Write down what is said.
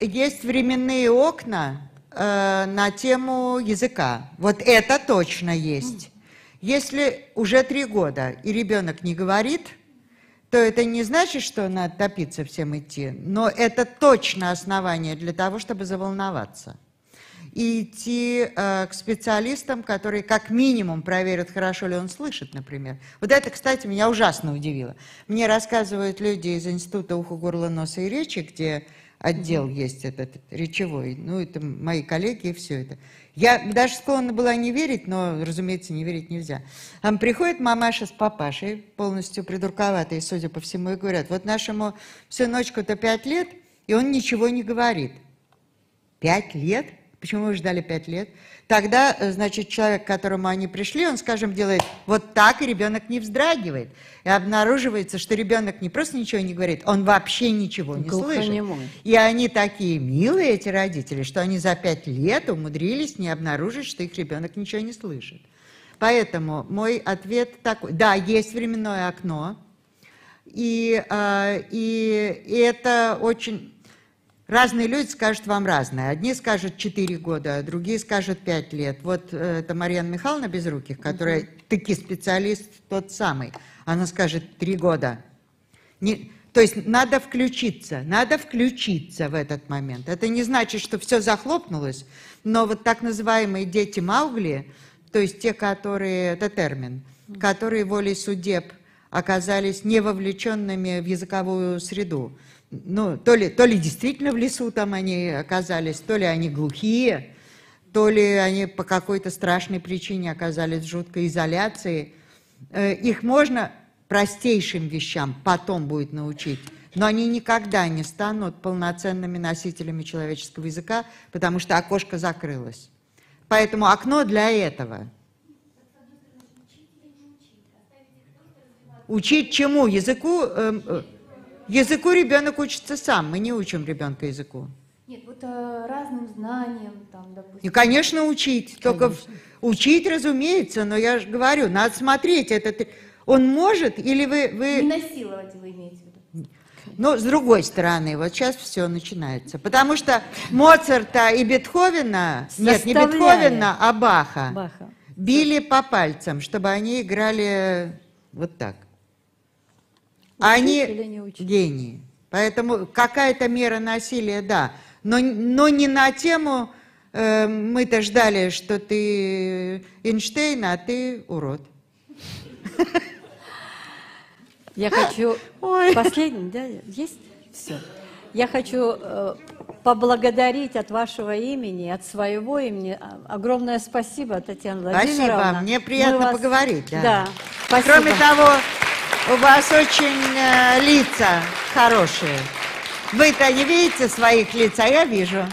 есть временные окна э, на тему языка. Вот это точно есть. Если уже три года и ребенок не говорит, то это не значит, что надо топиться всем идти, но это точно основание для того, чтобы заволноваться. И идти э, к специалистам, которые как минимум проверят, хорошо ли он слышит, например. Вот это, кстати, меня ужасно удивило. Мне рассказывают люди из Института уха, горла, носа и речи, где отдел mm-hmm. есть этот речевой. Ну, это мои коллеги и все это. Я даже склонна была не верить, но, разумеется, не верить нельзя. Там приходит мамаша с папашей, полностью придурковатые, судя по всему, и говорят, вот нашему сыночку-то пять лет, и он ничего не говорит. Пять лет? Почему вы ждали пять лет? Тогда, э, значит, человек, к которому они пришли, он, скажем, делает вот так, и ребенок не вздрагивает. И обнаруживается, что ребенок не просто ничего не говорит, он вообще ничего не слышит. И они такие милые, эти родители, что они за пять лет умудрились не обнаружить, что их ребенок ничего не слышит. Поэтому мой ответ такой. Да, есть временное окно, и, э, и, и это очень Разные люди скажут вам разное. Одни скажут 4 года, другие скажут 5 лет. Вот э, это Марьяна Михайловна Безруких, которая таки специалист тот самый. Она скажет 3 года. Не, то есть надо включиться, надо включиться в этот момент. Это не значит, что все захлопнулось, но вот так называемые дети Маугли, то есть те, которые, это термин, которые волей судеб оказались не вовлеченными в языковую среду, ну, то ли, то ли действительно в лесу там они оказались, то ли они глухие, то ли они по какой-то страшной причине оказались в жуткой изоляции. Э, их можно простейшим вещам потом будет научить, но они никогда не станут полноценными носителями человеческого языка, потому что окошко закрылось. Поэтому окно для этого. Учить чему? Языку? Эм, э, Языку ребенок учится сам, мы не учим ребенка языку. Нет, вот а, разным знаниям, там, допустим. И, конечно, учить. Конечно. Только учить, разумеется, но я же говорю, надо смотреть, этот, он может или вы... вы... Не насиловать вы имеете в виду? Но с другой стороны, вот сейчас все начинается. Потому что Моцарта и Бетховена, нет, не Бетховена, а Баха, Баха, били по пальцам, чтобы они играли вот так. Они гении. Поэтому какая-то мера насилия, да. Но, но не на тему э, мы-то ждали, что ты Эйнштейн, а ты урод. Я хочу... Ой. Последний, да? Есть? Все. Я хочу э, поблагодарить от вашего имени, от своего имени. Огромное спасибо, Татьяна Владимировна. Спасибо, мне приятно вас... поговорить. Да. да спасибо. Кроме того, у вас очень э, лица хорошие. Вы-то не видите своих лиц, а я вижу.